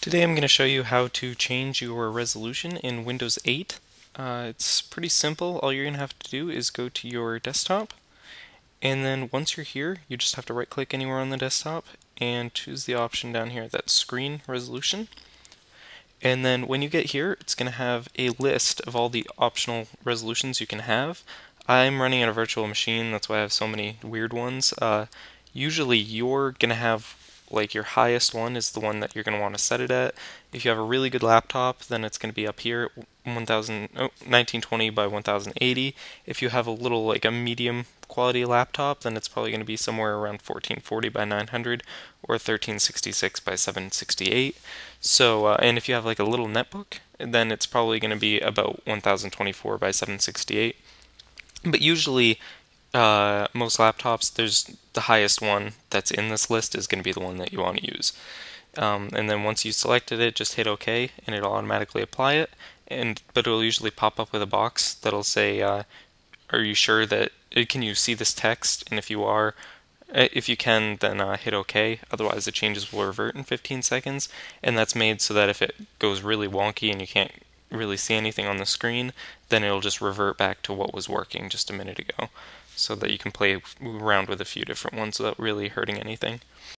Today I'm going to show you how to change your resolution in Windows 8. Uh, it's pretty simple. All you're going to have to do is go to your desktop and then once you're here you just have to right click anywhere on the desktop and choose the option down here that's screen resolution and then when you get here it's going to have a list of all the optional resolutions you can have. I'm running on a virtual machine that's why I have so many weird ones. Uh, usually you're going to have like your highest one is the one that you're going to want to set it at. If you have a really good laptop, then it's going to be up here, 1000, oh, 1920 by 1080. If you have a little like a medium quality laptop, then it's probably going to be somewhere around 1440 by 900 or 1366 by 768. So, uh, and if you have like a little netbook, then it's probably going to be about 1024 by 768. But usually uh, most laptops, there's the highest one that's in this list is going to be the one that you want to use. Um, and then once you selected it, just hit OK, and it'll automatically apply it. And but it'll usually pop up with a box that'll say, uh, "Are you sure that uh, can you see this text?" And if you are, uh, if you can, then uh, hit OK. Otherwise, the changes will revert in 15 seconds. And that's made so that if it goes really wonky and you can't really see anything on the screen, then it'll just revert back to what was working just a minute ago so that you can play around with a few different ones without really hurting anything.